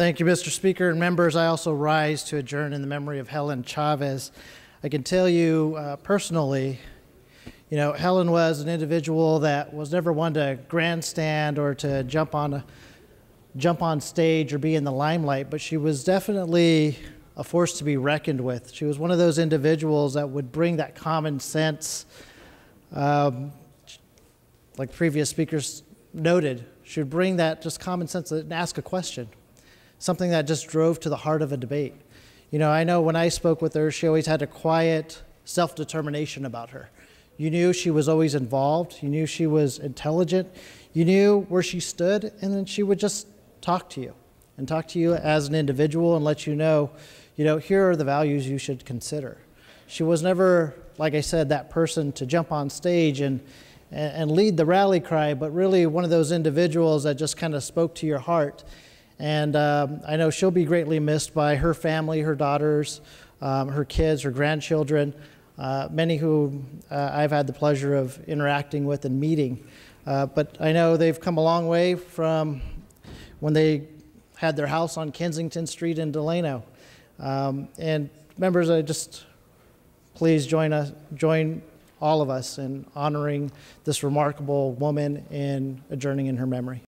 Thank you, Mr. Speaker and members. I also rise to adjourn in the memory of Helen Chavez. I can tell you uh, personally, you know, Helen was an individual that was never one to grandstand or to jump on a jump on stage or be in the limelight, but she was definitely a force to be reckoned with. She was one of those individuals that would bring that common sense, um, like previous speakers noted, she would bring that just common sense and ask a question something that just drove to the heart of a debate. You know, I know when I spoke with her, she always had a quiet self determination about her. You knew she was always involved, you knew she was intelligent, you knew where she stood, and then she would just talk to you and talk to you as an individual and let you know, you know, here are the values you should consider. She was never, like I said, that person to jump on stage and, and lead the rally cry, but really one of those individuals that just kind of spoke to your heart and um, I know she'll be greatly missed by her family, her daughters, um, her kids, her grandchildren, uh, many who uh, I've had the pleasure of interacting with and meeting. Uh, but I know they've come a long way from when they had their house on Kensington Street in Delano. Um, and members, I just please join us, join all of us in honoring this remarkable woman and adjourning in her memory.